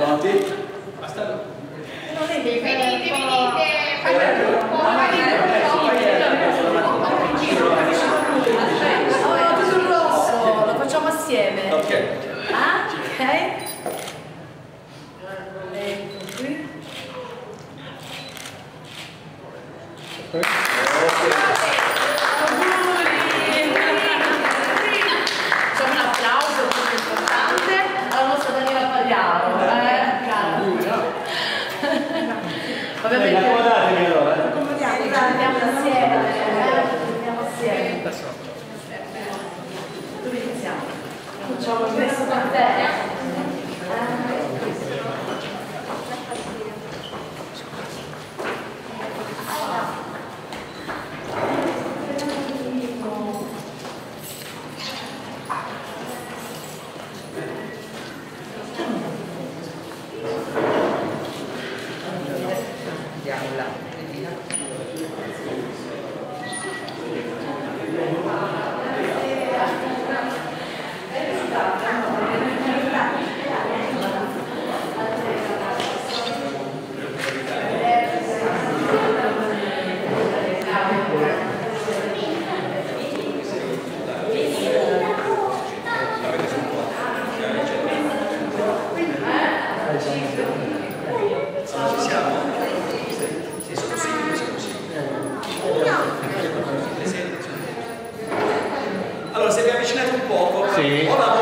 Pronti? Non è che Venite, venite, Eh, fate un po', Oh, tutto il rosso, lo facciamo assieme. Ok. Ah, ok. Ecco qui. C'è Bene, Ovviamente accomodatevi allora. eh. andiamo assieme, eh, andiamo assieme. Dove iniziamo? Facciamo il andiamo là. Gracias. Allora, se vi avvicinate un poco, sì. ho la